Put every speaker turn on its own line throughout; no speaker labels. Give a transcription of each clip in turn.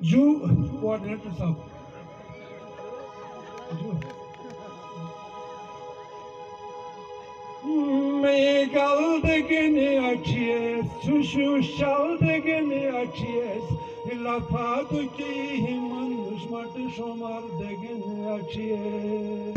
You coordinator sahab. Megal de gene açıyes, şuşu şal de gene açıyes. Lafa duki himan düşmatı şomar de gene açıyes.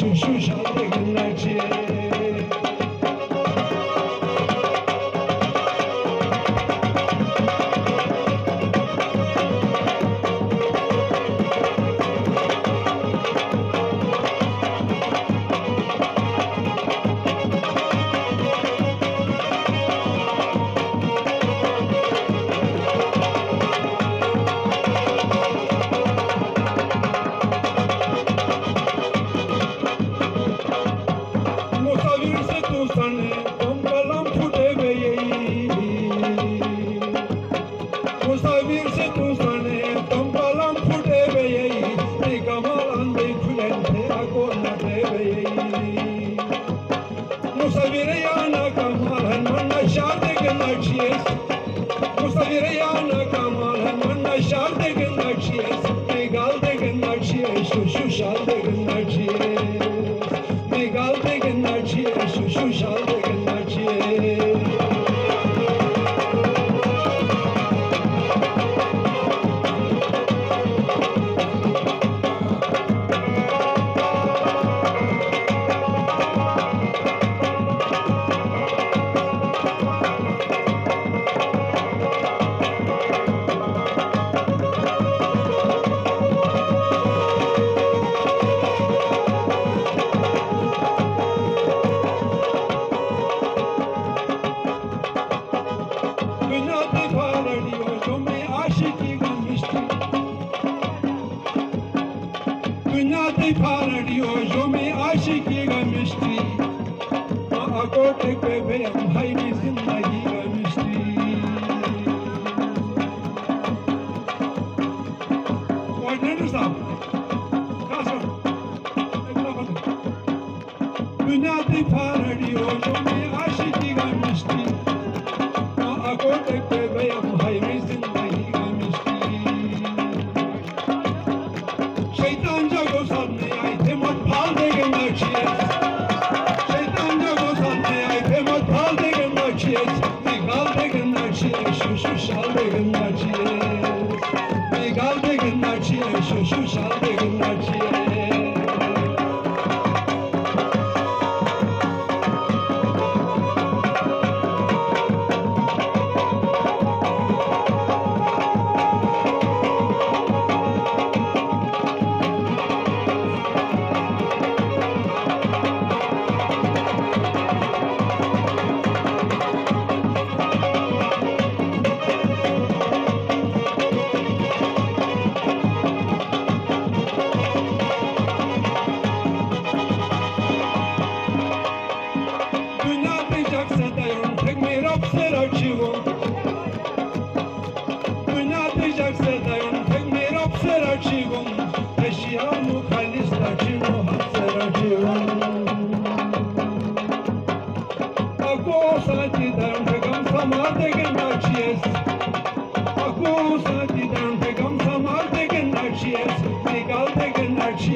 Shoo shoo, shout the good night, yeah. Günati fardio yomi aşiki ga mishti Ma akote kwe be bhai bi zindagi ga mishti Oynanırsan 是不是的美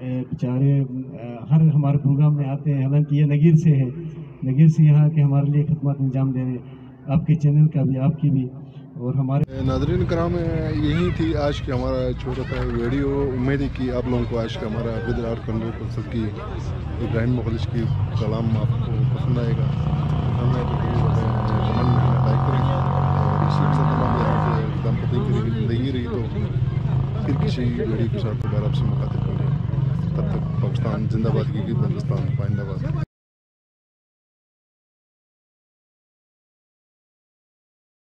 बेचारे हर हमारे programme में आते हैं। हालाँकि ये नगीर से है। नगीर से यहाँ के हमारे लिए खदमात अंजाम दे रहे हैं। आपके चैनल का भी, आपकी भी। और हमारे
नाजरीन कराम यही थी आज की हमारा छोटा सा वीडियो। उम्मीद है कि आप लोगों को आज का हमारा विद आर्ट कौंसिल की इब्राहिम मुखलिस की कलाम आपको पसंद आएगा। आए तो लाइक करें। ज़िंदगी रही तो फिर किसी वीडियो के साथ दोबारा आपसे मुखातिब तब तक पाकिस्तान जिंदाबाद की बलिस्तान पाइंदाबाद।